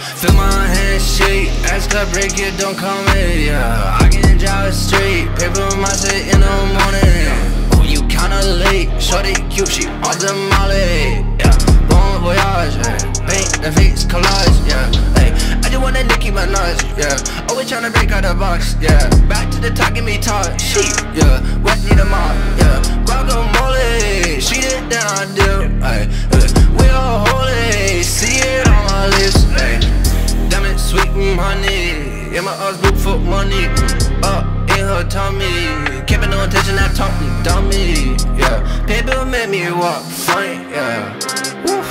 Feel my hands shake, ask her break it, don't come in. Yeah, I can drive it straight, paper my set in the morning. Oh, you kinda late, shorty cute, she on the molly. Yeah, bon voyage, yeah. paint the face collage. Yeah, hey, I just want that Nicki Minaj. Yeah, always tryna break out the box. Yeah, back to the top, give me talk, Sheet, yeah, wet need a mop. Yeah, for money. Up in her tummy. Keeping no attention, I talk me dummy. Yeah, paper made me walk funny. Yeah, Woof.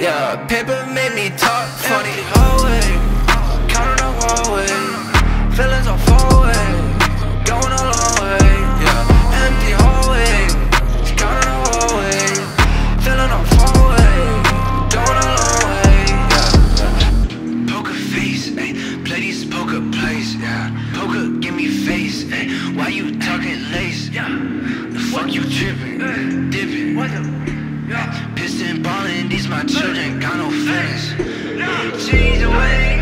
Yeah, paper made me talk funny. Face, ayy. Why you talking lace? Yeah. The fuck you tripping, eh. dipping. What the? Yeah. Piston ballin', these my eh. children, got no feelings. Change the way